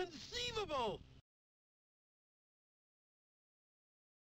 Inconceivable!